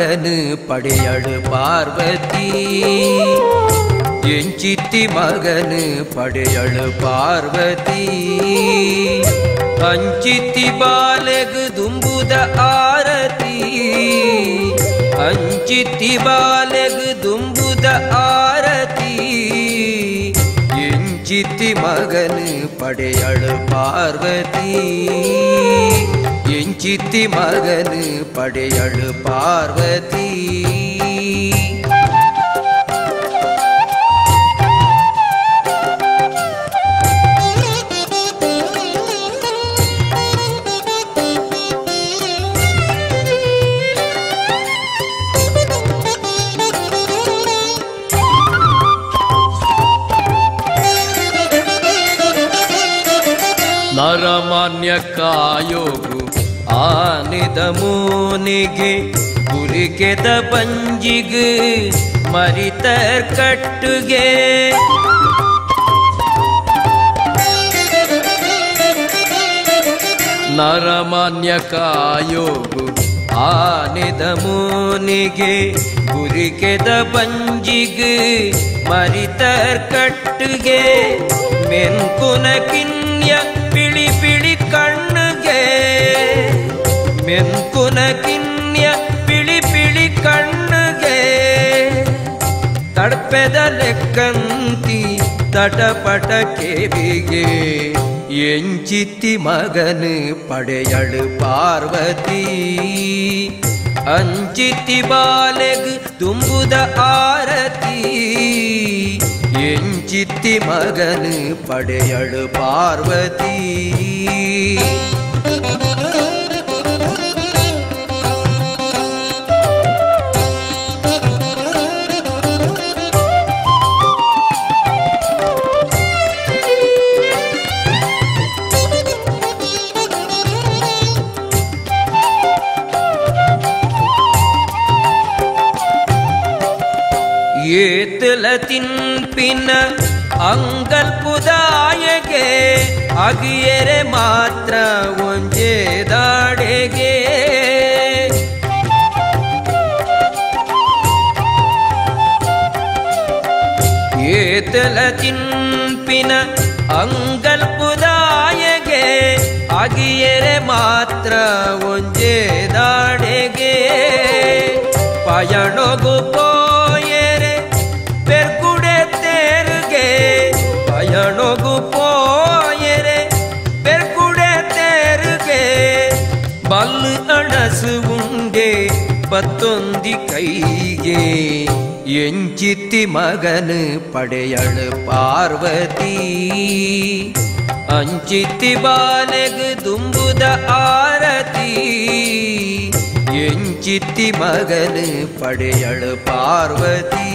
மகனு படையழு பார்வதி. என் சித்தி மகனு படையழு பார்வதி. அஞ்சித்தி பாலகு தும்புத ஆரதி. அஞ்சித்தி பாலகு தும்புத ஆரதி. என் சித்தி மகனு படையழு பார்வதி. எஞ்சி ಎಂಚಿತ್ತಿ ಮಗನು ಪಡೆಯಳು ಪಾರ್ವತಿ ನರಮಾನ್ಯ ಕಾಯೋಗು ಆನಿದ ಮೂನಿಗೆ ಕುರಿಕೆದ ಪಂಜಿಗು ಮರಿತರ್ ಕಟ್ಟುಗೆ. ನರಮಾನ್ಯ ಕಾಯೋಗು ಆನಿದ ಮೂನಿಗೆ ಕುರಿಕೆದ ಪಂಜಿಗೆ ಮರಿತರ್ ಕಟ್ಟುಗೆ. ಮೆನ್ಕುನ ಮೆನ್ಕುನ ಕಿನ್ಯ ಪಿಳಿ ಪಿಳಿ ಕಣ್ಣುಗೆ ತಡ್ಪೆದ ಲೆಕ್ಕಂತಿ ತಟಪಟ ಕೇವಿಗೆ ಎಂಚಿತ್ತಿ ಮಗನು ಪಡೆಯಳು ಪಾರ್ವತಿ ಅಂಚಿತ್ತಿ ಬಾಲೆಗು ತುಂಬುದ ಆರತಿ ಎಂಚಿತ್ತಿ ಮಗನು ಪಡೆಯಳು ಪಾರ್ವತಿ ಏತಲ ತಿನ್ಪಿನ ಅಂಗಲ್ಪುದಾಯಗೆ ಅಗಿಯರೆ ಮಾತ್ರ ಒಂಜೇ ದಾಡೆಗೆ ಏತಲ ತಿನ್ಪಿನ ಅಂಗಲ್ಪುದಾಯಗೆ ಅಗಿಯರೆ ಮಾತ್ರ ಒಂಜೇ ದಾಡೆಗೆ ಪಯಣೊಗು ಪೋಯರೆ ಪತ್ತೊಂದಿ ಕೈಗೆ ಎಂಚಿತ್ತಿ ಮಗನು ಪಡೆಯಳು ಪಾರ್ವತಿ ಅಂಚಿತ್ತಿ ಬಾಲೆಗು ದುಂಬುದ ಆರತಿ ಎಂಚಿತ್ತಿ ಮಗನು ಪಡೆಯಳು ಪಾರ್ವತಿ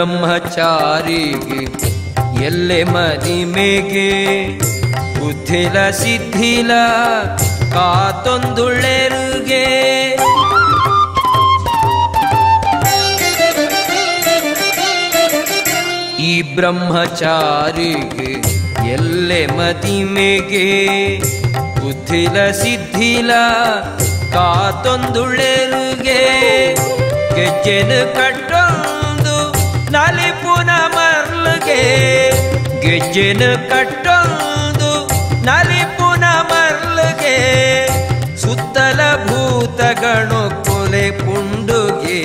ಬ್ರಹ್ಮಚಾರಿಗೆ ಎಲ್ಲೆ ಮದಿಮೆಗೆ ಬುದ್ಧಿಲ ಸಿದ್ಧಿಲ ಕಾತೊಂದುಳೆರುಗೆ ಈ ಬ್ರಹ್ಮಚಾರಿಗೆ ಎಲ್ಲೆ ಮದಿಮೆಗೆ ಬುದ್ಧಿಲ ಸಿದ್ಧಿಲ ಕಾತೊಂದುಳೆರುಗೆ ಗೆಜ್ಜೆನು ಕಟ್ಟೊಂದು ನಲಿಪುನ ಮರ್ಲುಗೆ ಗೆಜ್ಜೆನು ಕಟ್ಟೊಂದು ನಲಿಪುನ ಮರ್ಲುಗೆ ಸುತ್ತಲ ಭೂತಗಣು ಕೊಲೆ ಪುಂಡುಗೆ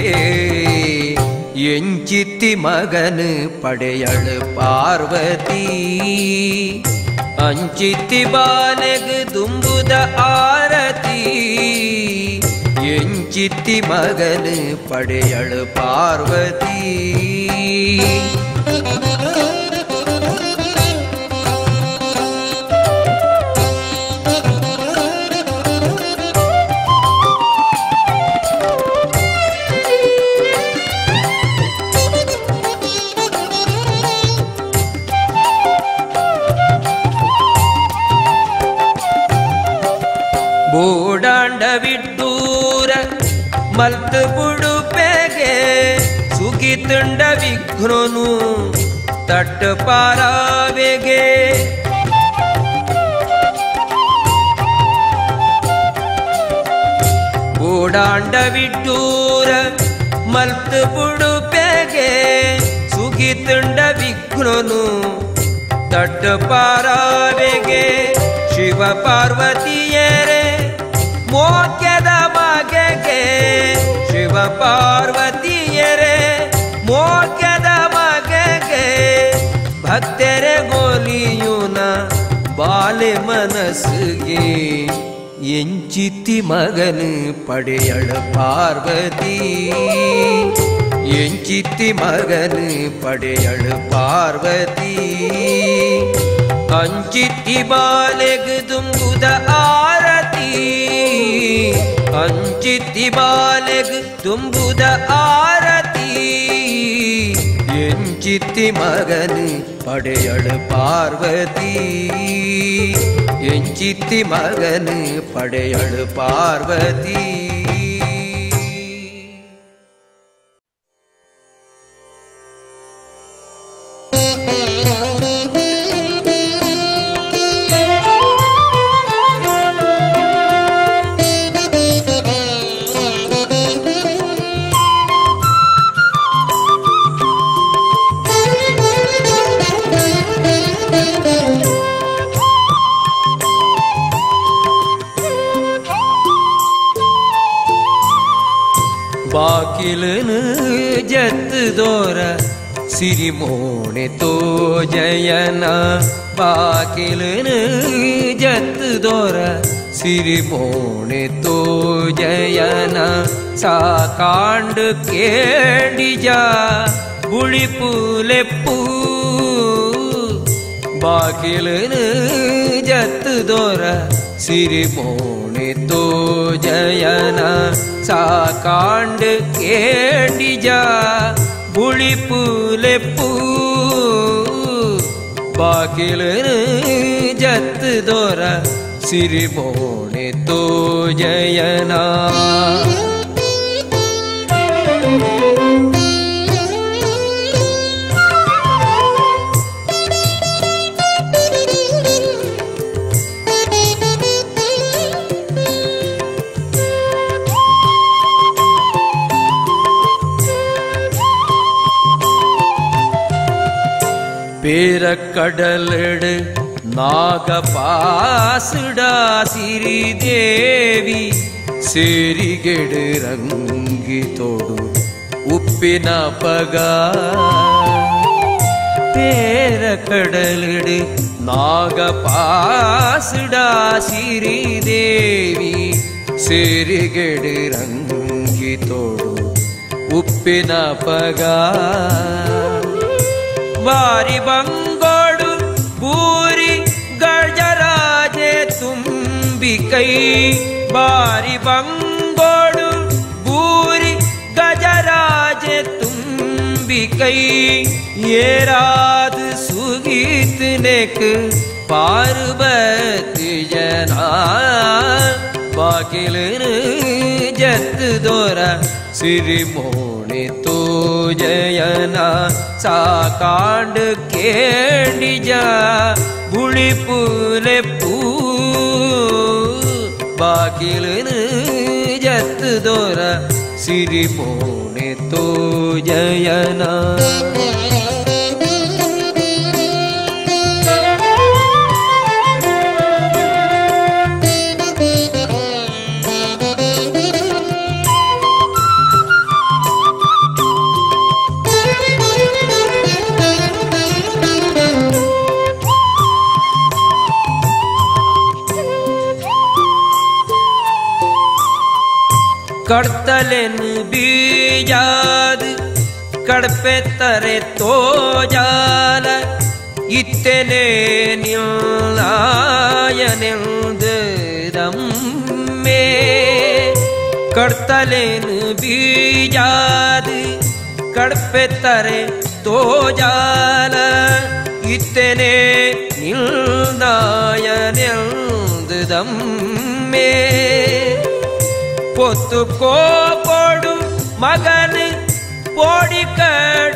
ಎಂಚಿತ್ತಿ ಮಗನು ಪಡೆಯಳು ಪಾರ್ವತಿ ಅಂಚಿತ್ತಿ ಬಾಲೆಗು ದುಂಬುದ ಆರತಿ சித்தி மகனு படையழு பார்வதி. ಮಲ್ತು ಬುಡುಪೆಗೆ ಸುಗಿತುಂಡ ವಿಘ್ನನು ತಟ್ಟ ಪಾರಾವೆಗೆ ಓಡಾಂಡ ವಿಡ್ಡೂರ ಮಲ್ತು ಬುಡುಪೆಗೆ ಸುಗಿತುಂಡ ವಿಘ್ನನು ತಟ್ಟ ಪಾರಾವೆಗೆ ಶಿವ ಪಾರ್ವತಿಯರೇ ಮೋ ಪಾರ್ವತಿಯರೇ ಮೋಕ್ಯದ ಬಗೆಗೆ ಭಕ್ತರೆ ಗೋಲಿಯುನ ಬಾಲೆ ಮನಸ್ಸಿಗೆ ಎಂಚಿತ್ತಿ ಮಗನು ಪಡೆಯಳ ಪಾರ್ವತಿ ಎಂಚಿತ್ತಿ ಮಗನು ಪಡೆಯಳ ಪಾರ್ವತಿ ಅಂಚಿತ್ತಿ ಬಾಲೆಗ್ ತುಂಬುದ ಆರತಿ ಅಂಚಿತ್ತಿ ಬಾಲೆಗ್ ತುಂಬುದ ಆರತಿ ಎಂಚಿತ್ತಿ ಮಗನು ಪಡೆಯಳ ಪಾರ್ವತಿ ಎಂಚಿತ್ತಿ ಮಗನು ಪಡೆಯಳ ಪಾರ್ವತಿ ಸಾಕಾಂಡ್ ಕೇಳಿಜ ಬುಳಿ ಪೂಲೆಪ್ಪೂ ಬಾಗಿಲನು ಜತ್ ದೋರ ಸಿರಿಮೋಣೆ ತೋ ಜಯನ ಸಾಕಾಂಡ್ ಕೇಳಿಜ ಬುಳಿ ಪೂಲೆಪ್ಪೂ ಬಾಗಿಲನು ಜತ್ ದೋರ ಸಿರಿಮೋಣೆ ತೋ ಜಯನ ആയിരക്കടലെട് നാഗപാസിടാ സിരിദേവി സിരികെട് രംഗി തൊടു ഉപ്പിന പക പേരക്കടലിട് നാഗപാസിടാ സിരിദേവി സിരികെട് രംഗി തൊടു ഉപ്പിന പക വാരി भूरि गजराजे तुम्बिकै बारि बङ्गोडु भूरि गजराजे तुम्बिकै ஏராது சுகித்து நெக்கு பார்வத்து ஜனா. பாக்கிலிரு ஜத்து தோர சிறிமோனி தூஜயனா. சாக்காண்டு गुणि पुने पूगलोरा सिरिपुणे तु जयना। கடத்தலென் பீயாது கடப்பெத்தரை தோஜால இத்தனே நிலாயனெந்து தம்மே. கடத்தலென் பீயாது கடப்பெத்தரை தோஜால இத்தனே நிலாயனெந்து தம்மே. பொத்து கோபோடும் மகனு போடி கட்டனாக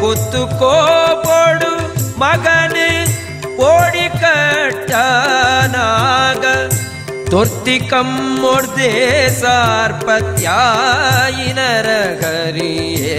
பொத்து கோபோடும் மகனு போடி கட்டனாக தொர்த்தி கம்மோர்தே சார்பத்யாயினரகரியே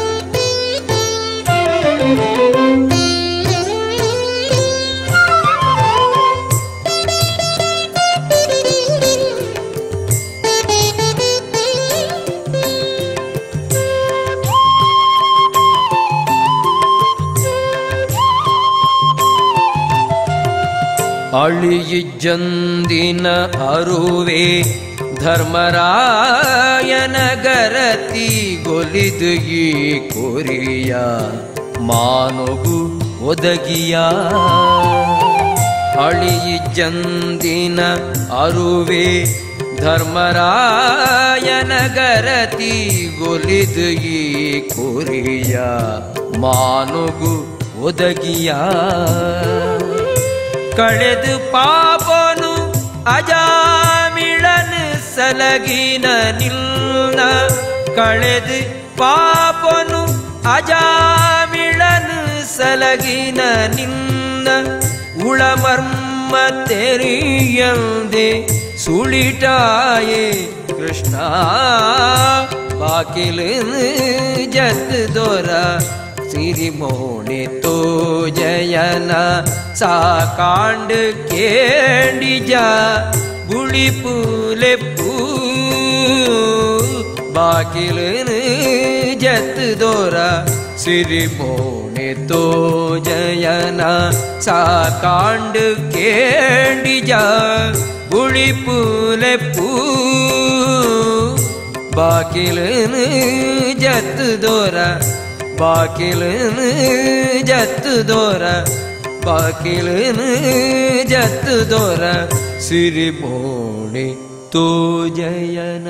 ಅಳಿಯಿಜ್ಜಂದಿನ ಅರುವೆ ಧರ್ಮರಾಯನ ಗರತಿ ಗೊಲಿದು ಈ ಕೊರಿಯ ಮಾನುಗು ಒದಗಿಯ. ಅಳಿಯಿಜ್ಜಂದಿನ ಅರುವೆ ಧರ್ಮರಾಯನ ಗರತಿ ಗೊಲಿದು ಈ ಕೊರಿಯ ಮಾನುಗು ಒದಗಿಯ. ಕಳೆದು ಪಾಪನು ಅಜಾಮಿಳನ ಸಲಗಿನ ನಿಲ್ನ. ಕಳೆದು ಪಾಪನು ಅಜಾಮಿಳನ ಸಲಗಿನ ನಿನ್ನ உளமர்ம தெரியந்தே சுழிட்டாயே கிருஷ்ணா பாக்கிலிருந்து ஜத்து தோரா ಸಿರಿ ಮೋಣಿ ತೋ ಜಯನ ಸಾಕಾಂಡ್ ಕೇಂಡಿ ಜಾ ಗುಳಿ ಪೂಲೆ ಪೂ ಬಾಕಿಲನ ಜತ್ ದೋರ ಸಿರಿ ಮೋಣಿ ತೋ ಜಯನ ಸಾಕಾಂಡ್ ಕೇಂಡಿ ಜಾ ಗುಳಿ ಪೂಲೆ ಪೂ ಬಾಕಿಲನ ಜತ್ ದೋರ ಬಾಕಿಲನ ಜತ್ತು ದೋರ ಬಾಕಿಲನ ಜತ್ತು ದೋರ ಸಿರಿ ಮೋಣಿ ತೋ ಜಯನ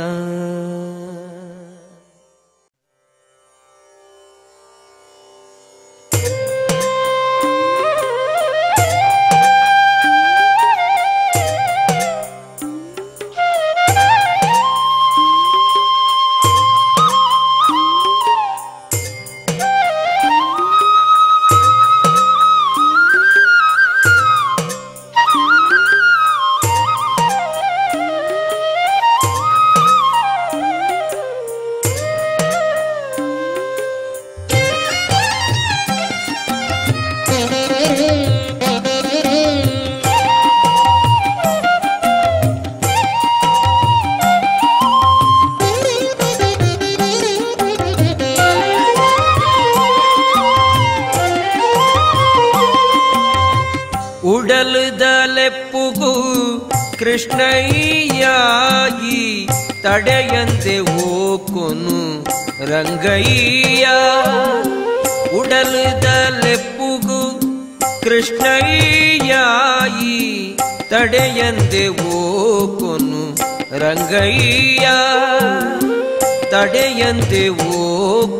ఓ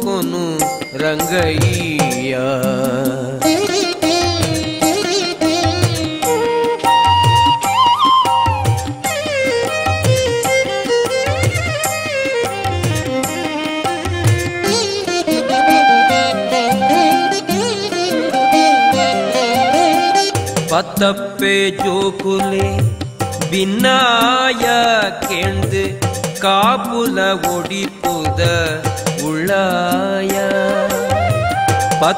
కొను రంగయ్యా பத்தப்பே ஜோகுலே பின்னாய கேண்டு காபுல ஒடி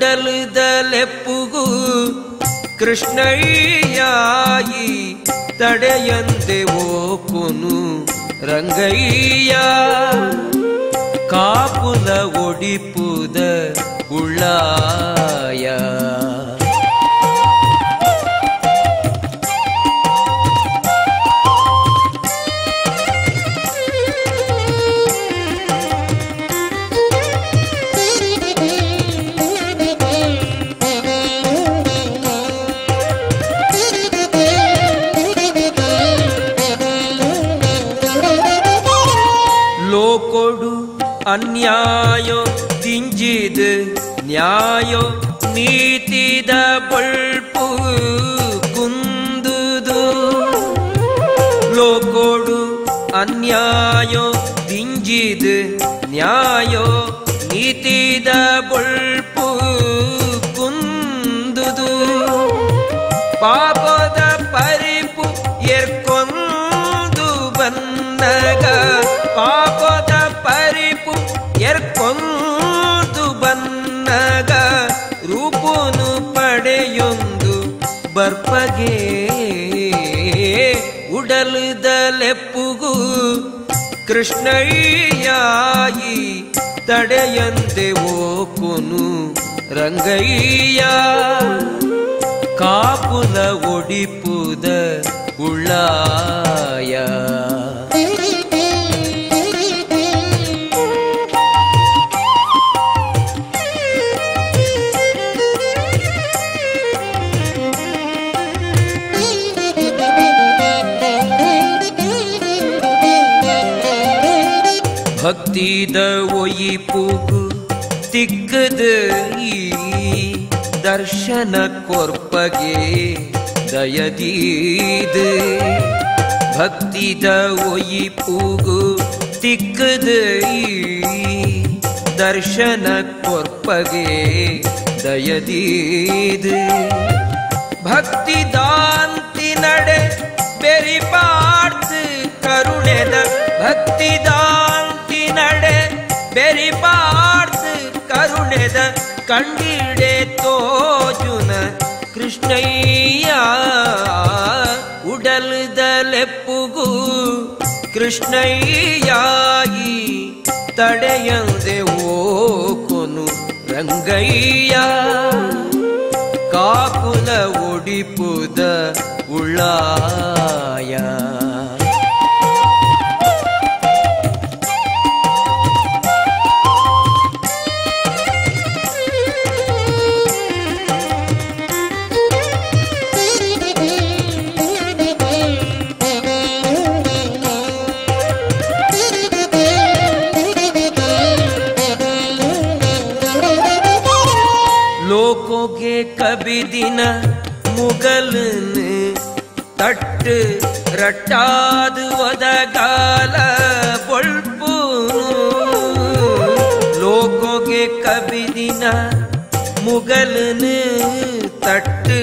ಉಡಲುದಲೆಪ್ಪುಗು ಕೃಷ್ಣಯ್ಯಾಯಿ ತಡೆಯಂದೆ ಓಪುನು ರಂಗಯ್ಯ ಕಾಪುಲ ಒಡಿಪುದ ಉಳ್ಳಾಯ ನ್ಯಾಯೋ ನೀತಿದ ಬಳ್ಪು ಕುಂದುದು ಲೋಕೊಡು ಅನ್ಯಾಯೋ ತಿಂಜಿದು ನ್ಯಾಯೋ ನೀತಿದ ಬಳ್ಪು ಕುಂದುದು ಪಾಪದ ಪರಿಪು ಎರ್ಕೊಂದು ಬನ್ನಗ ಪಾಪದ ಪರಿಪು ಎರ್ಕೊಂದು ಬರ್ಪಗೆ ಉಡಲುದಲೆಪ್ಪುಗು ಕೃಷ್ಣಯ್ಯಾಯಿ ತಡೆಯಂತೆ ಓಪುನು ರಂಗಯ್ಯ. ಕಾಪುಲ ಒಡಿಪುದ ಉಳ್ಳಾಯ. தீத ஒயி பூகு திக்குது ದರ್ಶನ ಕೊರ್ಪಗೆ ದಯದೀದು. ಭಕ್ತಿದ ಒಯಿ ಪೂಗು ತಿಕ್ಕದ ದರ್ಶನ ಕೊರ್ಪಗೆ ದಯದೀದು. ಭಕ್ತಿದಾಂತಿ ನಡೆ ಬೆರಿಪಾರ್ತು ಕರುಣೆದ ಭಕ್ತಿದಾಂತಿ ಬೆರಿಪಾಡ್ದು ಕರುಣೆದ ಕಂಡಿಡೆ ತೋಜುನ ಕೃಷ್ಣಯ್ಯ ಉಡಲುದಲೆಪ್ಪುಗು ಕೃಷ್ಣಯ್ಯಾಯಿ ತಡೆಯಂದೆ ಓಕೊನು ರಂಗಯ್ಯ ಕಾಕುಲ ಒಡಿಪುದ ಉಳ್ಳಾಯ நபிதின முகலுன்னு தட்டு ரட்டாது வதகால பொழ்பு லோகோகே கபிதின முகலுன்னு தட்டு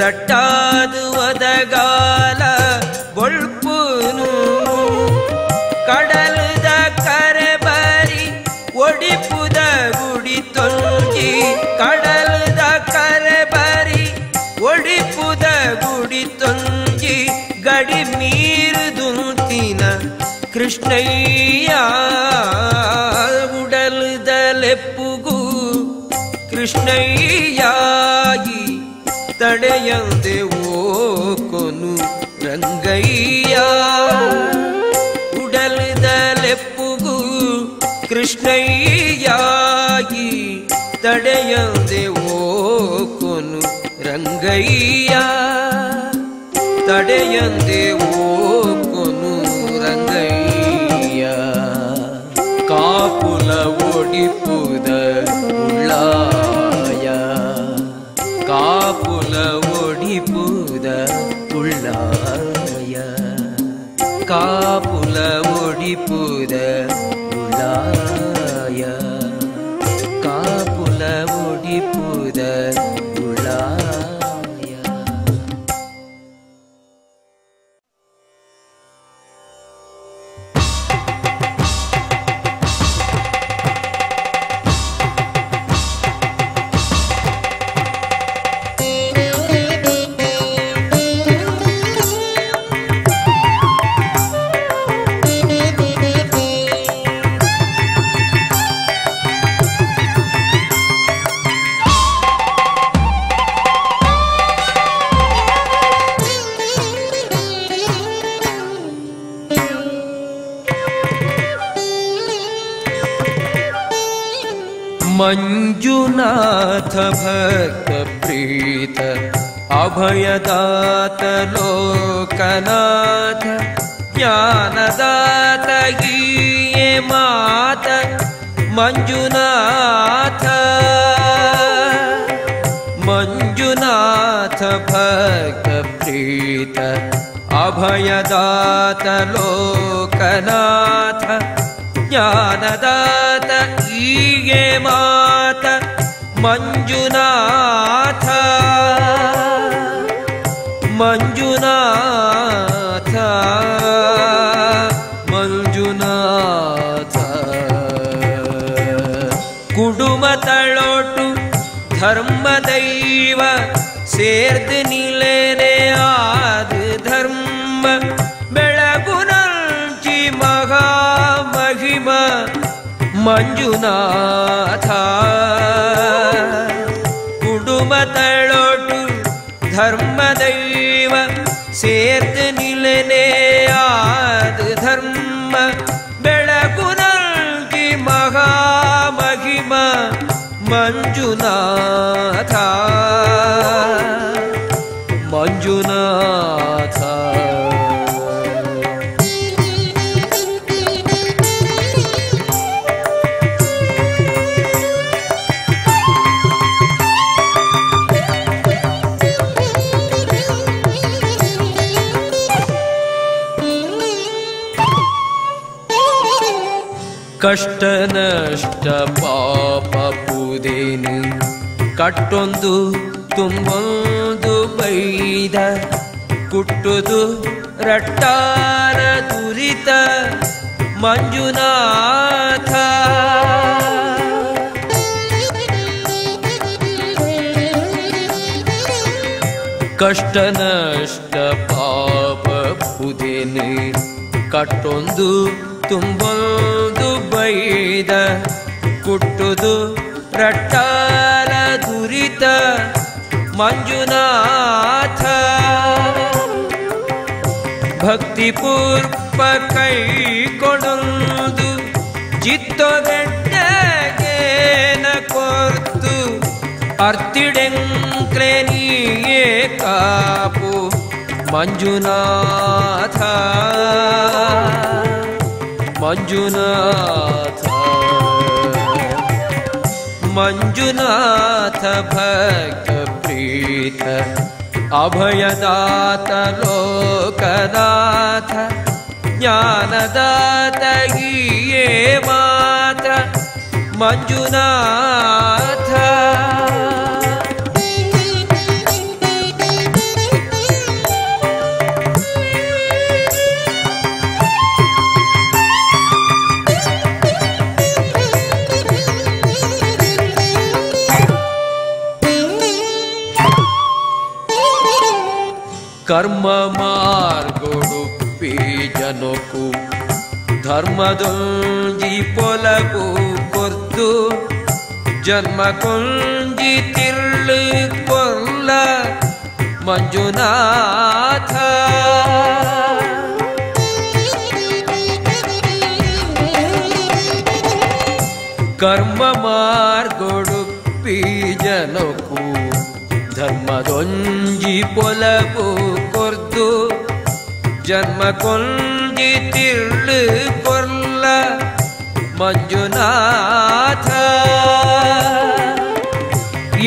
ரட்டாது வதகால ಕೃಷ್ಣಯ್ಯ ಉಡಲುದಲೆಪ್ಪುಗು கிருஷ்ணையாகி தடையந்தே ஓ கொனு ರಂಗಯ್ಯ. ಉಡಲುದಲೆಪ್ಪುಗು ಕೃಷ್ಣಯ್ಯಾಗಿ ತಡೆಯದೆ ಓಕೊನು ರಂಗಯ್ಯ. ತಡೆಯದೆ ಓ புதர் உள்ளாய காப்புல ஒடி புத உள்ளாய காப்புல ஒடி புத भयदात लोकनाथ ज्ञानदात गीये मात मञ्जुनाथ। मञ्जुनाथ भक् अभयदात लोकनाथ ज्ञानदात इये मा ಸೇರ್ದು ನಿಲೇನೆ ಆದು ಧರ್ಮ ಬೆಳಗುನಂಚಿ ಮಹಾ ಮಹಿಮ ಮಂಜುನಾಥ ಕುಡುಮ ತಳೋಟು ಧರ್ಮ ದೈವ ಸೇರ್ದು ನಿಲೇನೆ ಕಷ್ಟ ನಷ್ಟ ಪಾಪ ಪುದೇನು ಕಟ್ಟೊಂದು, ತುಂಬೊಂದು ಬೈದ. ಕುಟ್ಟುದು ರಟ್ಟಾರ ದುರಿತ ಮಂಜುನಾಥ. ಕಷ್ಟ ನಷ್ಟ ಪಾಪ ಪುದೇನು ಕಟ್ಟೊಂದು, ತುಂಬೊಂದು ಬೈದ ಕುಟ್ಟುದು ರಟ್ಟಾಲ ದುರಿತ ಮಂಜುನಾಥ. ಭಕ್ತಿಪೂರ್ವ ಕೈ ಕೊಡೊಂದು ಚಿತ್ತೊಗಟ್ಟಗೇನ ಕೊರ್ತು. ಅರ್ತಿಡೆಂಕ್ಲೆ ನೀಯೇ ಕಾಪು ಮಂಜುನಾಥ. मञ्जुनाथ। मञ्जुनाथ भक् अभयदात लोकदाथ ज्ञानदात ते मात्र मञ्जुनाथ। ಮಂಜುನಾಥ ಕರ್ಮ ಮಾರ್ಗೊಡುಪ್ಪಿ ಜನಕು ಧರ್ಮದೊಂಜಿ ಪೊಲಗು ಕೊರ್ದು ಜನ್ಮ ಕೊಂಜಿ ತಿರ್ಳು ಕೊಲ್ಲ ಮಂಜುನಾಥ ಧರ್ಮದೊಂಜಿ ಪೊಲಗು ಕೊರ್ದು ಜನ್ಮ ಕೊಂಜಿ ತಿರ್ಳು ಕೊರ್ಲ ಮಂಜುನಾಥ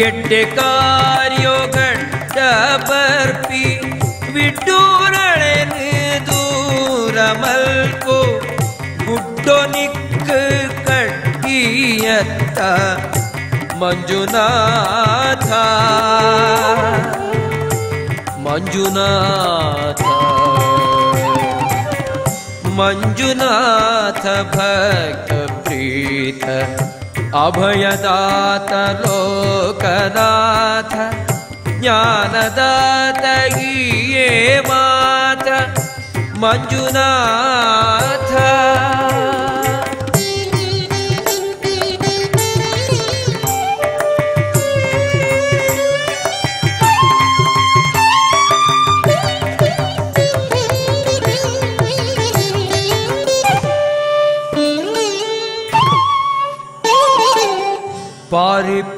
ಎಡ್ಡೆ ಕಾರ್ಯೋಗಡ್ಡ ಬರ್ಪಿ ವಿಟ್ಟೂರಳೆನು ದೂರ ಮಲ್ಕೋ ಗುಡ್ಡೋ ನಿಕ್ಕು ಕಡ್ಡಿಯತ್ತ ಮಂಜುನಾಥ मञ्जुनाथ मञ्जुनाथ भक्तप्रीत अभयदात लोकनाथ। ज्ञानदात लदाथ मात मञ्जुनाथ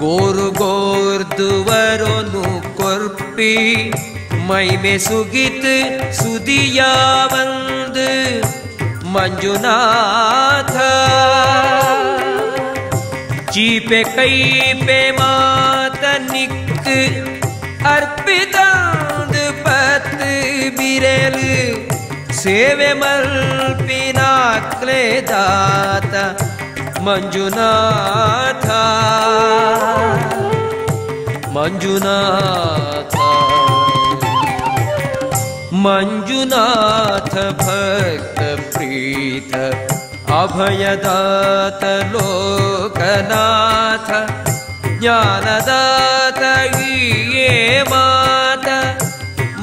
गोरु गोर दुवरोनु कोर्पी மைமே சுகித்து சுதியா வந்து மஞ்சுநாதா. ஜீபே கைபே மாதனிக்கு அற்பிதாந்து பத்து விரலு சேவை மல்பினாக்லே தாத்தா. मञ्जुनाथ मञ्जुनाथ मञ्जुनाथ भक्तप्रीत अभयदात लोकनाथ ज्ञानदात दोकनाथ मात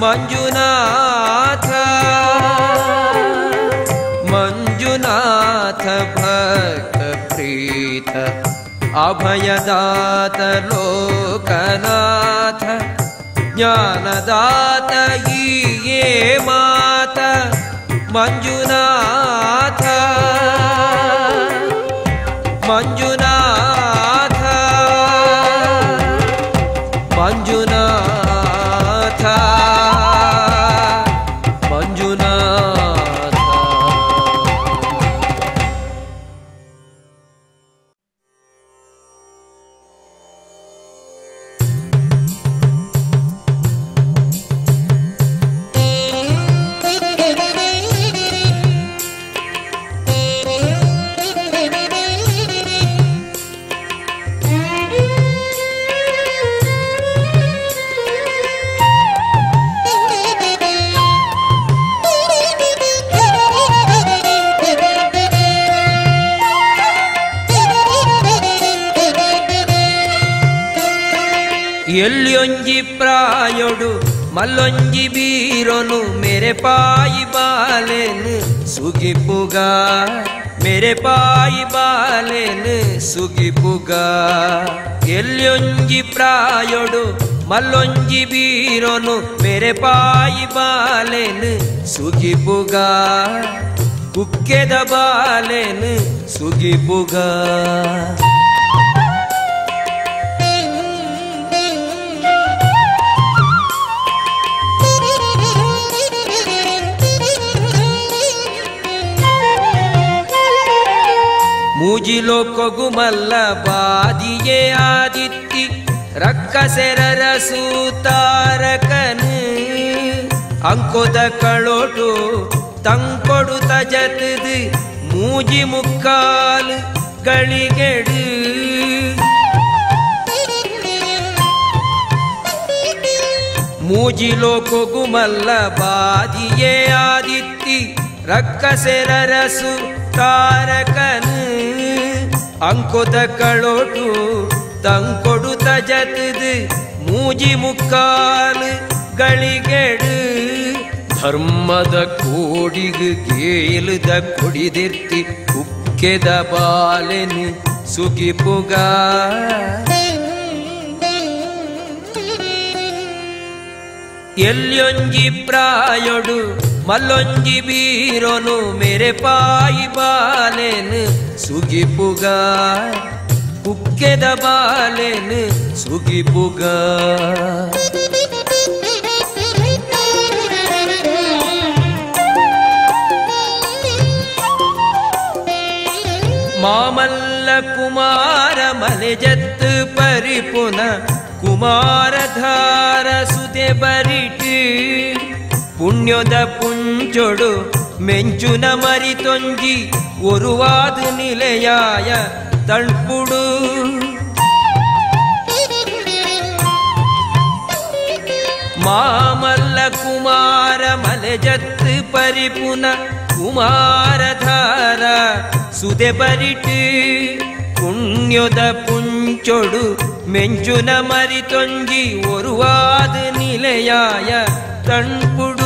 मञ्जुनाथ अभयदात लोकनाथ ज्ञानदात ये मात मञ्जुना ಇರೋನು ಮೇರೆ ಪಾಯಿ ಬಾಲೇನು ಸುಗಿ ಪುಗ. ಮೇರೆ ಪಾಯಿ ಬಾಲೇನು ಸುಗಿ ಪುಗ. ಎಲ್ಲೊಂಜಿ ಪ್ರಾಯೋಡು ಮಲ್ಲೊಂಜಿ ಬೀರೋನು ಮೇರೆ ಪಾಯಿ ಬಾಲೇನು ಸುಗಿ ಪುಗ. ಕುಕ್ಕೆದ ಬಾಲೇನು ಸುಗಿ ಸುಗಿಬುಗ ಮೂಜಿಲೋ ಕೊಗುಮಲ್ಲ ಬಾದಿಯೇ ಆದಿತ್ತಿ ರಕ್ಕಸೆರರ ಸೂತಾರಕನು. ಅಂಕೊದ ಕಳೋಟು ತಂಕೊಡು ತಜತದು, ಮೂಜಿ ಮುಕ್ಕಾಲು ಗಳಿಗೆಡು. ಮೂಜಿಲೋ ಕೊಗುಮಲ್ಲ ಬಾದಿಯೇ ಆದಿತ್ತಿ ರಕ್ಕಸೆರರಸು ತಾರಕನು ಅಂಕೊದ ಕಳೋಟು ತಂಕೊಡು ತಜತದು ಮೂಜಿ ಮುಕ್ಕಾಲು ಗಳಿಗೆಡು ಧರ್ಮದ ಕೋಡಿಗು ಗೇಲುದ ಕೊಡಿದಿರ್ತಿ ಉಕ್ಕೆದ ಬಾಲೆನು ಸುಗಿಪುಗ ಎಲ್ಲೊಂಜಿ ಪ್ರಾಯೊಡು ಮಲ್ಲೊಂಜಿ ಬೀರೊನು ಮೇರೆ ಪಾಯಿ ಬಾಲೆನು ಸುಗಿಪುಗ ಕುಕ್ಕೆದ ಬಾಲೆನು ಸುಗಿಪುಗ ಮಾಮಲ್ಲ ಕುಮಾರ ಮನೆಜತ್ತು ಪರಿಪುನ ಕುಮಾರಧಾರ ಸುದೆ ಬರಿಟಿ ಪುಣ್ಯದ ಪುಂಚೊಡು ಮೆಂಚುನ ಮರಿತೊಂಜಿ ಒರುವಾದ ನಿಲೆಯಾಯ ತಳ್ಪುಡು ಮಾಮಲ್ಲ ಕುಮಾರ ಮಲೆಜತ್ತು ಪರಿಪುನ ಕುಮಾರಧಾರ ಸುದೆ ಬರಿಟಿ ಪುಣ್ಯದ ಪುಂಚೊಡು ಮೆಂಚುನ ಮರಿತೊಂಜಿ ಒರುವಾದು ನಿಲೆಯಾಯ ತಣ್ಪುಡು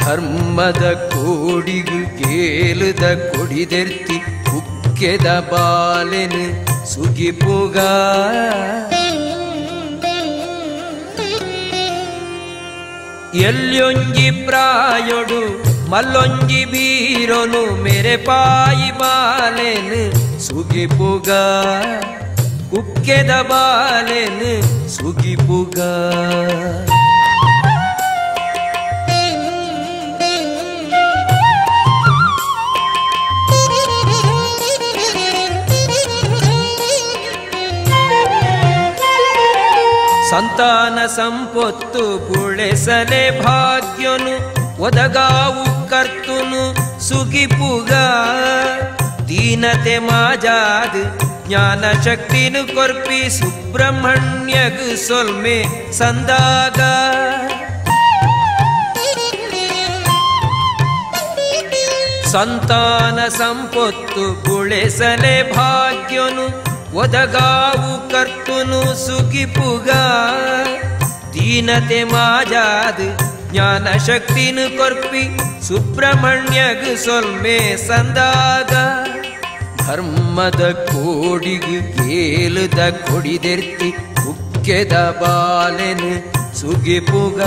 ಧರ್ಮದ ಕೋಡಿಗು ಕೇಲುದ ಕೊಡಿದೆರ್ತಿ ಉಕ್ಕೆದ ಬಾಲೆನು ಸುಗಿಪುಗ ಎಲ್ಯೊಂಜಿ ಪ್ರಾಯೊಡು ಮಲ್ಲೊಂಜಿ ಬೀರೊನು ಮೇರೆ ಪಾಯಿ ಬಾಲೆನು ಸುಗಿಪುಗ ಕುಕ್ಕೆದ ಬಾಲೆನು ಸುಗಿಪುಗ ಸಂತಾನ ಸಂಪತ್ತು ಪುಳೆಸಲೆ ಭಾಗ್ಯನು, ಒದಗಾವು ಕರ್ತುನು, ಸುಗಿಪುಗ. ದೀನತೆ ಮಾಜಾದ್ ಜ್ಞಾನ ಶಕ್ತಿನು ಕೊರ್ಪಿ, ಸುಬ್ರಹ್ಮಣ್ಯಗ್ ಸೊಲ್ಮೆ ಸಂದಾಗ. ಸಂತಾನ ಸಂಪತ್ತು ಪುಳೆಸಲೆ ಭಾಗ್ಯನು ಒದಗಾವು ಕರ್ತುನು ಸುಗಿಪುಗ ದೀನತೆ ಮಾಜಾದ್ ಜ್ಞಾನ ಶಕ್ತಿನು ಕೊರ್ಪಿ, ಸುಬ್ರಹ್ಮಣ್ಯಗ್ ಸೊಲ್ಮೆ ಸಂದಾಗ ಧರ್ಮದ ಕೋಡಿಗು ಕೇಲದ ಕೊಡಿದೆರ್ತಿ, ಉಕ್ಕೆದ ಬಾಲೆನು ಸುಗಿಪುಗ.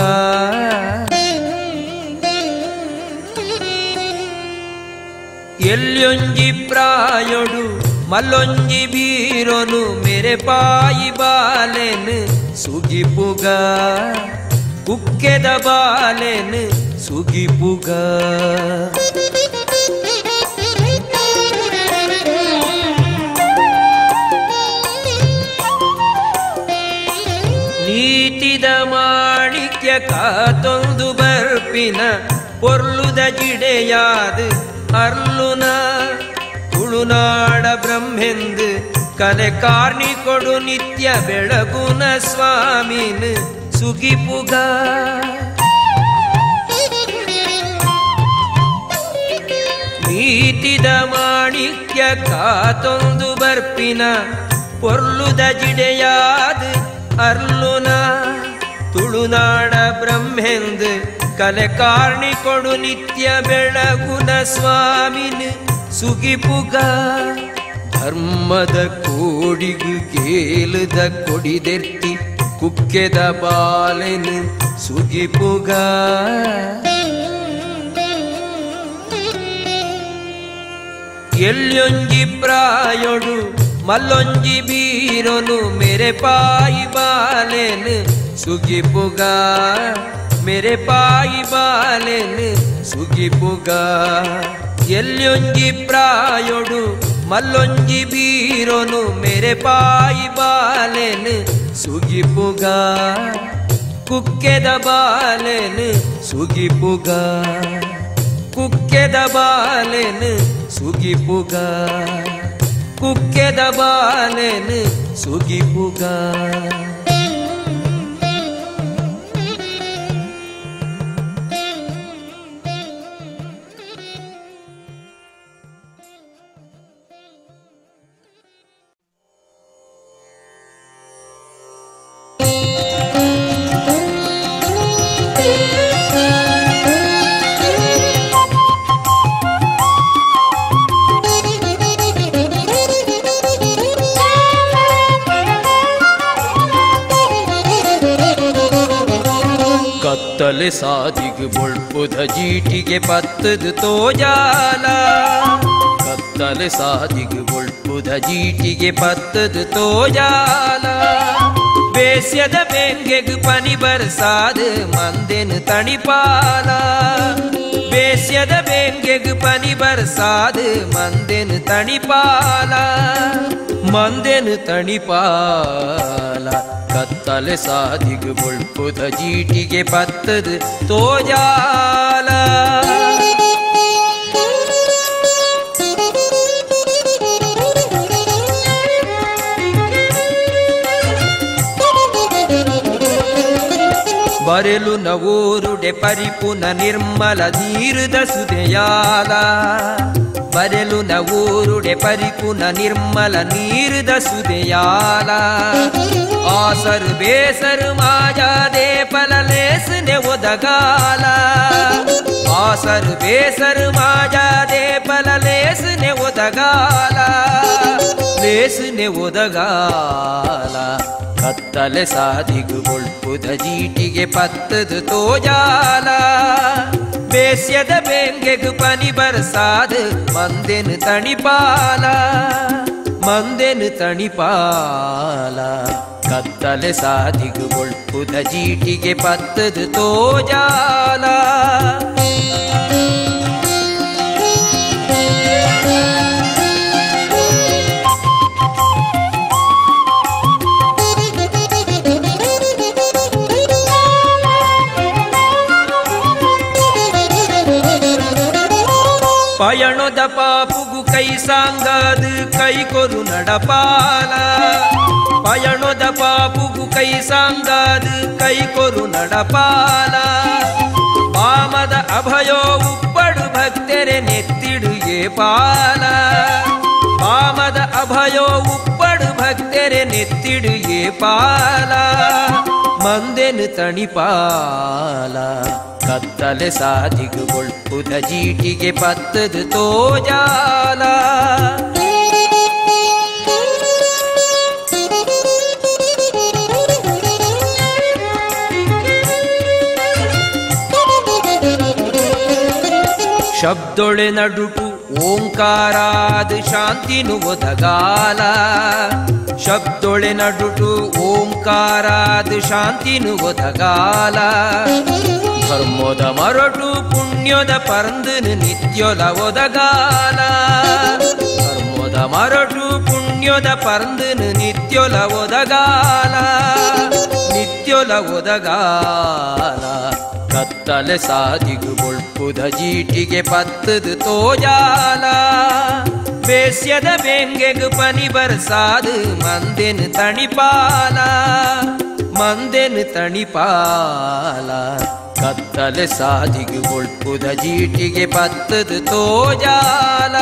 ಎಲ್ಲೊಂಜಿ ಪ್ರಾಯೊಡು ಮಲ್ಲೊಂಜಿ ಬೀರೊನು ಮೇರೆ ಪಾಯಿ ಬಾಲೆನು ಸುಗಿಪುಗ ಕುಕ್ಕೆದ ಬಾಲೆನು ಸುಗಿಪುಗ ನೀತಿದ ಮಾಣಿಕ್ಯ ಕಾತೊಂದು ಬರ್ಪಿನ ಪೊರ್ಲುದ ಜಿಡೆಯಾದು ಅರ್ಲುನ ತುಳುನಾಡ ಬ್ರಹ್ಮೆಂದು ಕಲೆ ಕಾರ್ಣಿ ಕೊಡು ನಿತ್ಯ ಬೆಳಗುನ ಸ್ವಾಮಿನ್ ಸುಗಿಪುಗ ನೀತಿದ ಮಾಣಿಕ್ಯ ಕಾತೊಂದು ಬರ್ಪಿನ ಪೊರ್ಲುದ ಜಿಡೆಯಾದ ಅರ್ಲುನ ತುಳುನಾಡ ಬ್ರಹ್ಮೆಂದು ಕಲೆ ಕಾರಣಿ ಕೊಡು ನಿತ್ಯ ಬೆಳಗುನ ಸ್ವಾಮಿನ ಸುಗಿಪುಗ ಧರ್ಮದ ಕೋಡಿಗು ಕೇಲುದ ಕೊಡಿದೆತ್ತಿ ಕುಕ್ಕೆದ ಬಾಲೆನು ಸುಗಿಪುಗ ಎಲ್ಲೊಂಜಿ ಪ್ರಾಯೊಡು ಮಲ್ಲೊಂಜಿ ಬೀರೊನು ಮೇರೆ ಪಾಯಿ ಬಾಲೆನು ಸುಗಿಪುಗ ಮೇರೆ पायि बालेन ಸುಗಿ ಪುಗ ಎಲ್ಲೊಂಜಿ ಪ್ರಾಯೋಡು ಮಲ್ಲೊಂಜಿ ಬೀರೋನು ಮೇರೆ ಪಾಯಿ ಬಾಲೇನು ಸುಗಿ ಪುಗ ಕುಕ್ಕೆದ ಬಾಲೇನು ಸುಗಿ ಪುಗ ಕುಕ್ಕೆದ ಬಾಲೇನು ಸುಗಿ ಪುಗ ಕುಕ್ಕೆದ ಬಾಲೇನು ಸುಗಿ ಪುಗ சாதிகு பொழ்புத ஜீட்டிகை பத்துது ತೋಜಾಲ. ಕತ್ತಲೆ சாதிகு பொழ்புத ஜீட்டிகை பத்துது ತೋಜಾಲ. ಬೇಸ್ಯದ ಬೆಂಗೆಗು ಪನಿ ಬರ್ಸಾದು ಮಂದೆನು ತಣಿಪಾಲ. ಬೇಸ್ಯದ ಬೆಂಗೆಗು ಪನಿ ಬರ್ಸಾದು ಮಂದೆನು ತಣಿಪಾಲ. ಮಂದೆನು ತಣಿಪಾಲ ಕತ್ತಲೆ ಸಾದಿಗು ಬೊಳ್ಪುದ ಜೀಟಿಗೆ ಪತ್ತದು ತೋಜಾಲ ಬರೆಲು ನವೂರುಡೆ ಪರಿಪುನ ನಿರ್ಮಲ ನೀರುದ ಸುದೆಯಾಲ ಬರೆಲುನ ಊರುಡೆ ಪರಿಪುನ ನಿರ್ಮಲ ನೀರುದ ಸುದೆಯಾಲ. ಆಸರು ಬೇಸರು ಮಾಜಾದೆ ಪಲಲೇಸನೆ ಒದಗಾಲ. ಆಸರು ಬೇಸರು ಮಾಜಾದೆ ಪಲಲೇಸನೆ ಒದಗಾಲ. ಲೇಸನೆ ಒದಗಾಲ. ಕತ್ತಲೆ ಸಾದಿಗು ಬೊಳ್ಪುದ ಜೀಟಿಗೆ ಪತ್ತದು ತೋಜಾಲ. ಬೇಸ್ಯದ ಬೆಂಗೆಗು ಪನಿ ಬರ್ಸಾದು ಮಂದೆನು ತಣಿಪಾಲ ಮಂದೆನು ತಣಿಪಾಲ ಕತ್ತಲೆ ಸಾದಿಗು ಬೊಳ್ಪುದ ಜೀಟಿಗೆ ಪತ್ತದು ತೋಜಾಲ பயணொதபா புகு கை சாங்காது கை கொரு நடப்பால பயணொதபா புகு கை சாங்காது கை கொரு நடப்பால பாமத அபயோ உப்படு பக்தரே நெத்திடுயே பால பாமದ ಅಭಯೋ ಉಪ್ಪಡು ಭಕ್ತರೆ ನೆತ್ತಿಡಿಯೇ ಪಾಲ ಮಂದೆನು ತಣಿಪಾಲ ಕತ್ತಲೆ ಸಾದಿಗು ಬೊಳ್ಪುದ ಜೀಟಿಗೆ ಪತ್ತದು ತೋಜಾಲ ಶಬ್ದೊಳೆ ನಡುಟು ಓಂಕಾರಾದ ಶಾಂತಿನು ಒದಗಾಲ ಶಬ್ದೊಳೆ ನಡುಟು ಓಂಕಾರಾದ ಶಾಂತಿನು ಒದಗಾಲ. ಧರ್ಮದ ಮರಟು, ಪುಣ್ಯದ ಪರಂದನು ನಿತ್ಯದ ಒದಗಾಲ. ಧರ್ಮದ ಮರಟು, ಪುಣ್ಯದ ಪರಂದನು ನಿತ್ಯೊಲ ಒದಗಾಲ. ನಿತ್ಯೊಲ ಒದಗಾಲ. ಕತ್ತಲೆ ಸಾದಿಗು ಒಳ್ಪುದ ಜೀಟಿಗೆ ಪತ್ತದು ತೋಜಾಲ. ಬೇಸ್ಯದ ಬೆಂಗೆಗು ಪನಿ ಬರ್ಸಾದು ಮಂದೆನು ತಣಿಪಾಲ ಮಂದೆನು ತಣಿಪಾಲ ಕತ್ತಲೆ ಸಾದಿಗು ಬೊಳ್ಪುದ ಜೀಟಿಗೆ ಪತ್ತದು ತೋಜಾಲ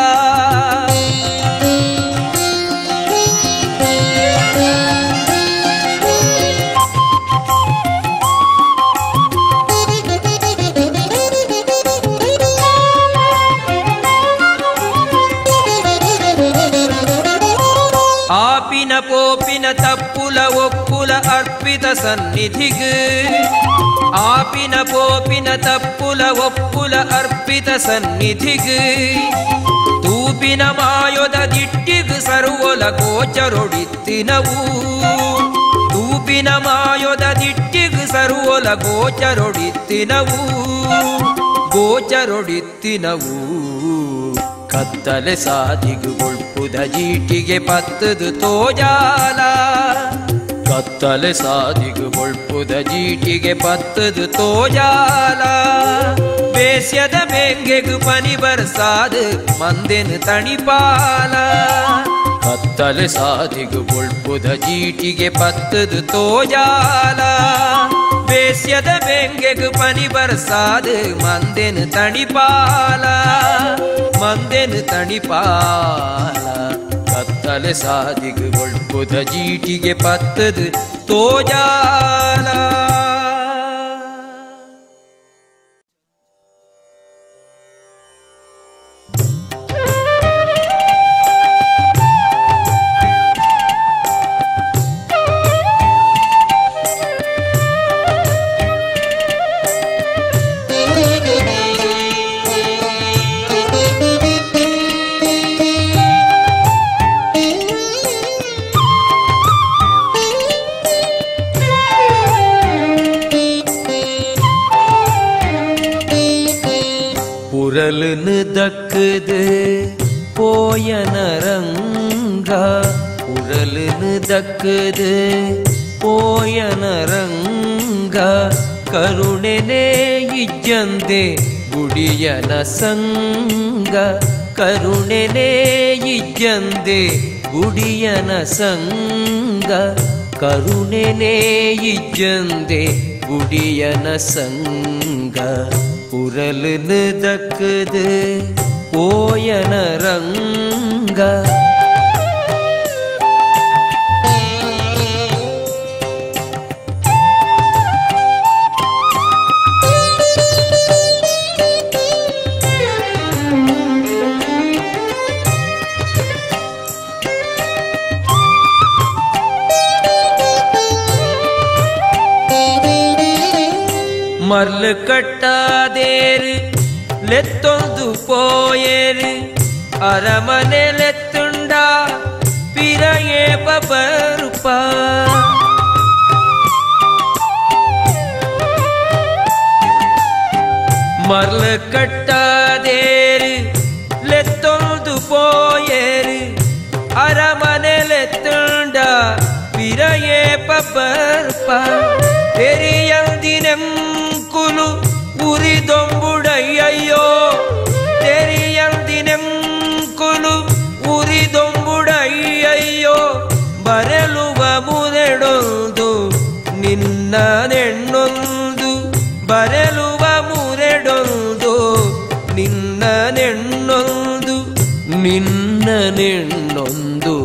తప్పుల ఒప్పుల అర్పిత సన్నిధిగు ఆపిన పోపిన తప్పుల ఒప్పుల అర్పిత సన్నిధిగు తూపిన మాయొద దిట్టిగు సరువల గోచరొడిత్తినవు తూపిన మాయొద ದಿಟ್ಟಿಗು ಸರ್ವೊಲ ಗೋಚರೊಡಿತ್ತಿನವು ಗೋಚರೊಡಿತ್ತಿನವು കത്തലെ സാധികുകൊൾപ്പുത ജീട്ടികെ പത്തത് തോജാല കത്തലെ സാധികുകൊൾപ്പുത ജീട്ടികെ പത്തത് തോജാല ಬೇಸ್ಯದ ಬೆಂಗೆಗು ಪನಿ ಬರ್ಸಾದು ಮಂದೆನು ತಣಿಪಾಲ ಕತ್ತಲೆ ಸಾಧಿಗು ಬುಳ್ಪುದ ಜೀಟಿಗೆ ಪತ್ತದು ತೋಜಾಲ ಬೇಸ್ಯದ ಬೆಂಗೆಗು ಪನಿ ಬರ್ಸಾದು ಮಂದೆನು ತಣಿಪಾಲ ಮಂದೆನು ತಣಿಪಾಲ ಕತ್ತಲೆ ಸಾದಿಗು ಬೊಳ್ಪುದ ಜೀಟಿಗೆ ಪತ್ತದು ತೋಜಾಲ புரலுன்னு தக்குது போயன ರಂಗ ಕರುಣೆನೇ ಇಜ್ಜಂದೆ ಗುಡಿಯನ ಸಂಗ ಕರುಣೆನೇ ಇಜ್ಜಂದೆ ಗುಡಿಯನ ಸಂಗ ಕರುಣೆನೇ ಇಜ್ಜಂದೆ ಗುಡಿಯನ ಸಂಗ உரலுன்னு தக்குது ಪೋಯನ ಮರ್ಲು ಕಟ್ಟಾದೇರು ಲೆತ್ತೊಂದು ಪೋಯೇರು ಅರಮನೆ ಲೆತ್ತುಂಡ ಪಿರಯೇ ಬಬರುಪ ಮರ್ಲು ಕಟ್ಟಾದೇರು ಲೆತ್ತೊಂದು ಪೋಯೇರು ಅರಮನೆ ಲೆತ್ತುಂಡ ಪಿರಯೇ ಬಬರುಪ ನಿನ್ನ ನೆಣ್ಣೊಂದು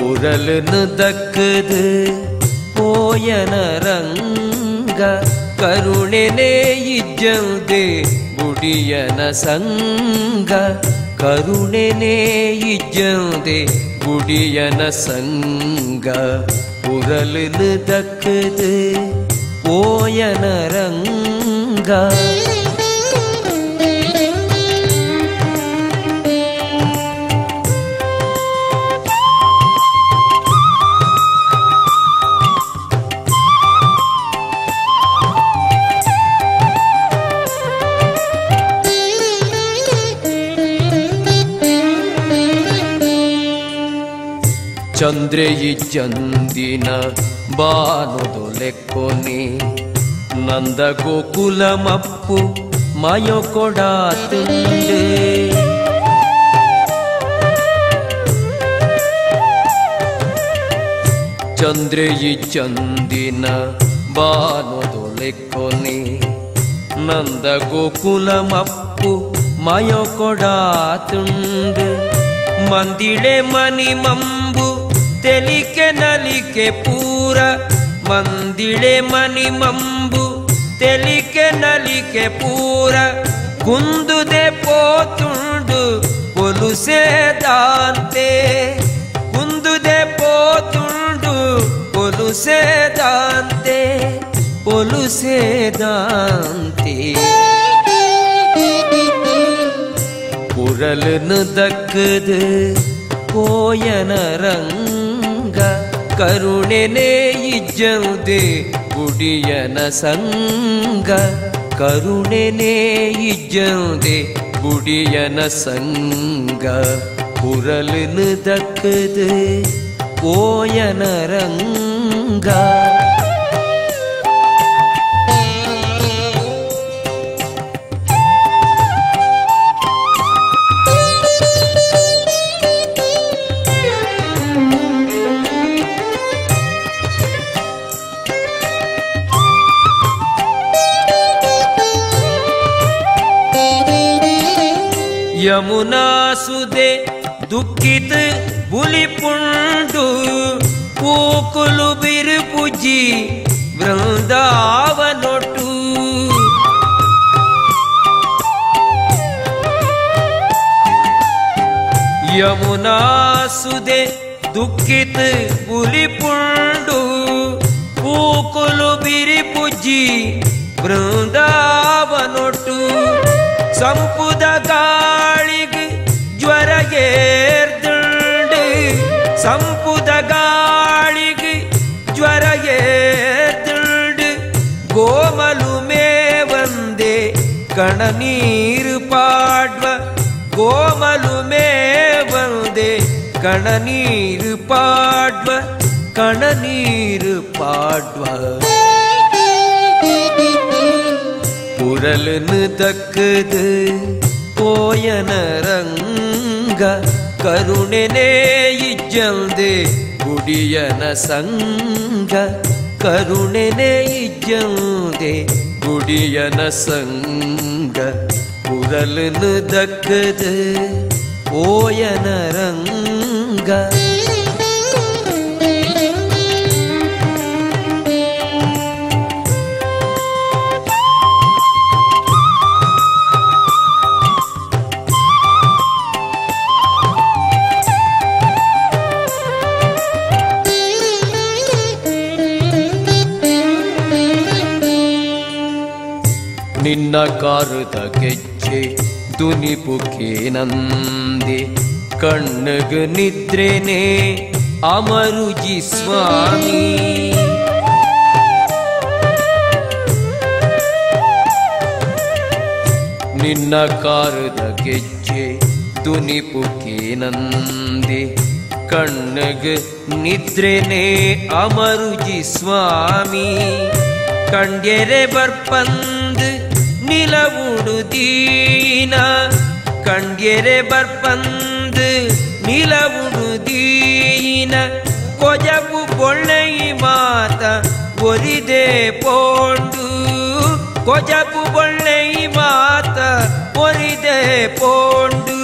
குரலுன்னு தக்குது போயன ರಂಗ ಕರುಣೆನೆ ಇಜ್ಜಂದೆ ಗುಡಿಯನ ಸಂಗ ಕರುಣೆನೆ ಇಜ್ಜಂದೆ ಗುಡಿಯನ ಸಂಗ குரலுன்னு தக்குது போயன ರಂಗ ಚಂದ್ರೆಯಿ ಚಂದಿನ ಬಾನುದೊಲೆಕ್ಕೊನಿ ನಂದ ಗೋಕುಲ ಮಪ್ಪು ಮಯೊ ಕೊಡಾತುಂಡೆ ಚಂದ್ರೆಯಿ ಚಂದಿನ ಬಾನುದೊಲೆಕ್ಕೊನಿ ನಂದ ಗೋಕುಲ ಮಪ್ಪು ತೆಲಿಕೆ ನಲಿಕೆ ಪೂರ ಮಂದಿಳೆ ಮನಿ ಮಂಬು ತೆಲಿಕೆ ನಲಿಕೆ ಪೂರ ಕುಂದುದೆ ಪೋತುಂಡು ಕೊಲುಸೇದಾಂತೆ ಕುಂದುದೆ ಪೋತುಂಡು ಕೊಲುಸೇದಾಂತೆ ಕೊಲುಸೇದಾಂತೆ குரலுன்னு தக்குது போயன ರಂಗ ಕರುಣೆನೆ ಇಜ್ಜಂದೆ ಗುಡಿಯನ ಸಂಗ ಕರುಣೆನೆ ಇಜ್ಜಂದೆ ಗುಡಿಯನ ಸಂಗ குரலுன்னு தக்குது போயன ರಂಗ ಯಮುನಾ ಸುದೆ ದುಃಖಿತ ಬುಲಿಪುಂಡು ಪೂಕುಲು ಬಿರುಪುಜಿ ಬೃಂದಾವನೊಟ್ಟು ಯಮುನಾ ಸುದೆ ದುಃಖಿತ ಬುಲಿಪುಂಡು ಪೂಕುಲು ಬಿರಿಪುಜಿ ಬೃಂದಾವನೊಟ್ಟು ಸಂಪುದ ಗಾಳಿಗೆ ಜ್ವರ ಏರ್ದುಂಡು ಸಂಪುದ ಗಾಳಿಗೆ ಜ್ವರ ಏರ್ದುಂಡು ಗೋಮಲು ಮೇವಂದೆ ಕಣ ನೀರು ಪಾಡ್ವ ಗೋಮಲು ಮೇವಂದೆ ಕಣ ನೀರು ಪಾಡ್ವ ಕಣ ನೀರು ಪಾಡ್ವ குரலுன்னு தக்குது போயன ರಂಗ ಕರುಣೆನೇ ಇಜ್ಜಂದೆ ಗುಡಿಯನ ಸಂಗ ಕರುಣೆನೇ ಇಜ್ಜಂದೆ குடியன சங்க குரலுன்னு தக்குது ஓயன ரங்க ನಿನ್ನ ಕಾರುದ ಗೆಜ್ಜೆ ದುನಿಪುಕೇನಂದೆ ಕಣ್ಣಗ ನಿದ್ರೆನೆ ಅಮರುಜಿ ಸ್ವಾಮಿ ನಿನ್ನ ಕಾರುದ ಗೆಜ್ಜೆ ದುನಿಪುಕೇನಂದೆ ಕಣ್ಣಗ ನಿದ್ರೆನೆ ಅಮರುಜಿ ಸ್ವಾಮಿ ಕಂಡ್ಯರೆ ಬರ್ಪಂದು ನಿಲವುಡುದೀನ ಕಣ್ಗೆರೆ ಬರ್ಪಂದು நிலவுடுதீன. கொஜபு பொள்ளை மாத ஒரிதே போண்டு. கொஜபு பொள்ளை மாத ஒரிதே போண்டு.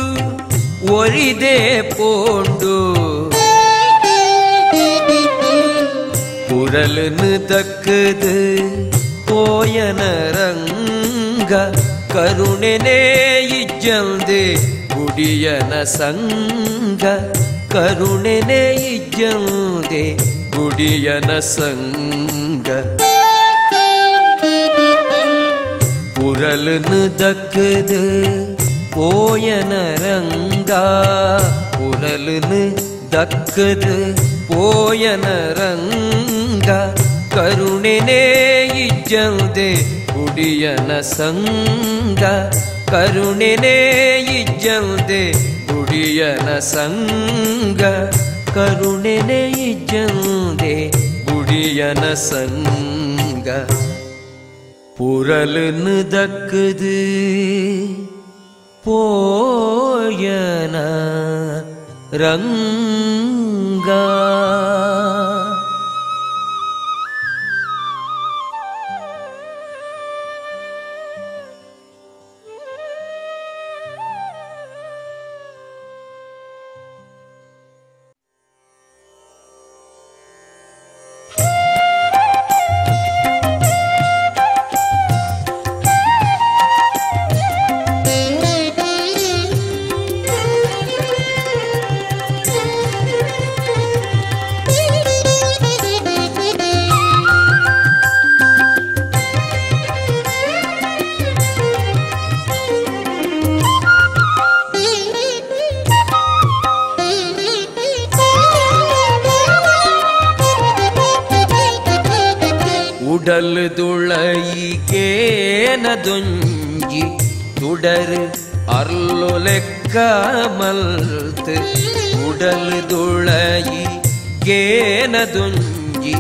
ஒரிதே போண்டு. குரலுன்னு தக்குது போயனரங்க ಮಗ ಕರುಣೆನೇ ಇಜ್ಜಲ್ದೆ ಗುಡಿಯನ ಸಂಗ ಕರುಣೆನೇ ಇಜ್ಜಲ್ದೆ ಗುಡಿಯನ ಸಂಗ புரலுன்னு தக்குது போயனரங்கா புரலுன்னு தக்குது போயனரங்கா கருணினே இஜ்ஜல்தே ಗುಡಿಯನ ಸಂಗ ಕರುಣೆನೇ ಇಜ್ಜಲ್ದೆ ಗುಡಿಯನ ಸಂಗ ಕರುಣೆನೇ ಇಜ್ಜಲ್ದೆ ಗುಡಿಯನ ಸಂಗ புரலுன்னு தக்குது போயன ரங்கா துஞ்சி துடரு அருளுலெக்காமல்த்து உடல் துளையி கேனதுஞ்சி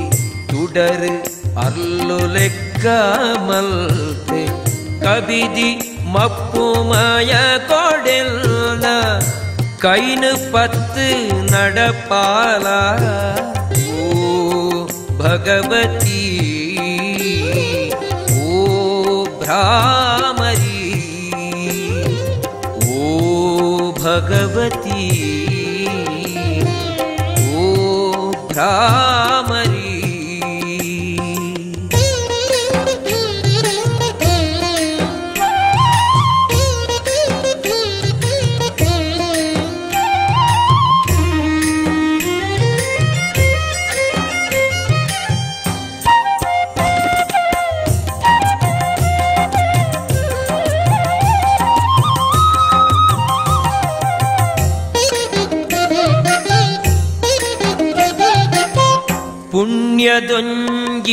துடரு அருளுலெக்காமல்த்து கவிதி மப்புமய கொடெல்ல கைனு பத்து நடப்பாலா? ஓ பகவதி ओ भगवती। ओ भ्रामरी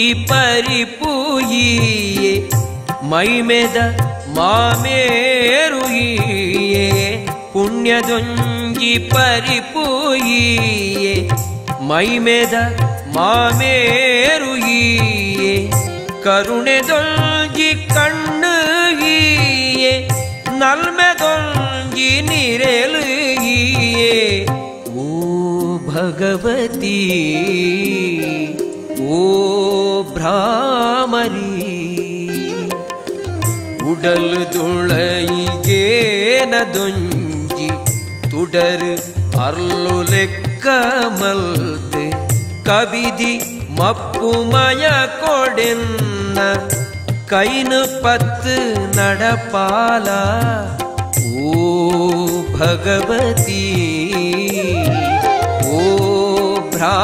ಪರಿಪೂಯಿಯೇ ಮೈಮೆದ ಮಾಮೇರುಯಿಯೇ ಪುಣ್ಯದೊಂಗಿ ಪರಿಪೂಯಿಯೇ ಮೈಮೆದ ಮಾಮೇರುಯಿಯೇ ಕರುಣೆದೊಂಗಿ ಕಣ್ಣುಗಿಯೇ ನಲ್ಮೆದೊಂಗಿ ನಿರೆಲುಗಿಯೇ ಓ ಭಗವತಿ ಓ ಭ್ರಾಮರಿ ഉടൽ തുളയികേനതൊഞ്ചി തുടര് അർളുലെക്കമൽത്ത് കവിധി മപ്പുമയ കൊടെന്ന കൈന് പത്ത് നടപ്പാല ഓ ഭഗവതി ഓ ഭ്രാ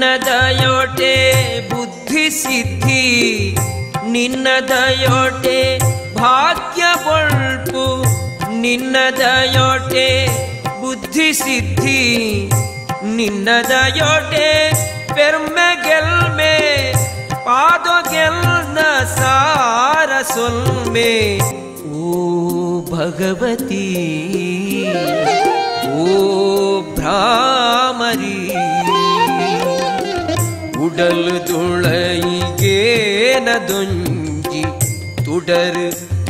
ನಿನ್ನ ದಯೋಟೆ ಬುದ್ಧಿ ಸಿದ್ಧಿ, ನಿನ್ನದಯೋಟೆ ಭಾಗ್ಯ ಬಳ್ಪು ನಿನ್ನ ದಯೋಟೆ ಬುದ್ಧಿ ಸಿದ್ಧಿ, ನಿನ್ನದಯೋಟೆ பெருமை கெல்மே ಗೆಲ್ನ ಸಾರ ಸೊಲ್ಮೆ. ಓ ಭಗವತಿ, ಓ ಭ್ರಾ உடல் துளையேன துஞ்சி துடரு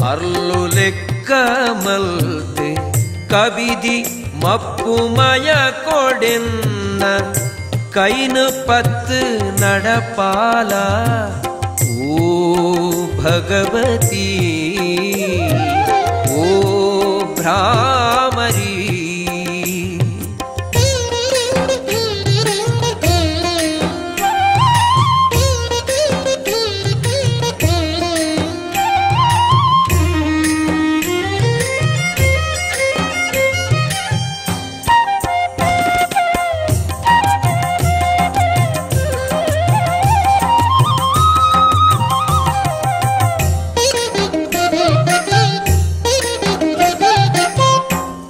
அருளுலெக்கமல்து. கவிதி மப்புமய கொடிந்த கைனு பத்து நடப்பாலா? ஓ பகவதி ஓ பிராம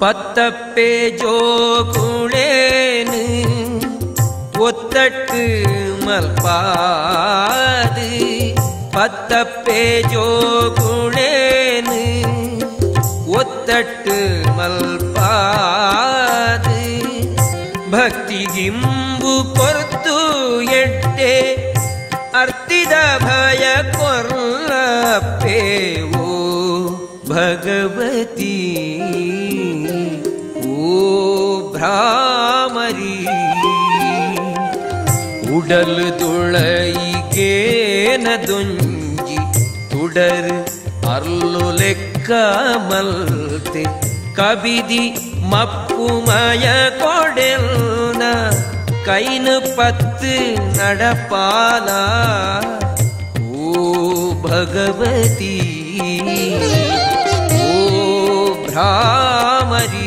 ಭ್ರಾಮರಿ பத்தப்பே ஜோகுளேனு ஒத்தட்டு மல்பாது பத்தப்பே ஜோகுளேனு ஒத்தட்டு மல்பாது ಭಕ್ತಿಗಿಂಬು ಕೊರ್ತು ಎಟ್ಟೆ ಅರ್ತಿದ ಭಯ ಕೊರ್ಲಪ್ಪೇವೋ தாமரி. உடல் துளைகேன துஞ்சி துடர் அருளுலெக்கமல்தே கவிதி மப்புமய கொடெல்ன கைனு பத்து நடப்பாலா. ஓ பகவதி ஓ பிராமரி.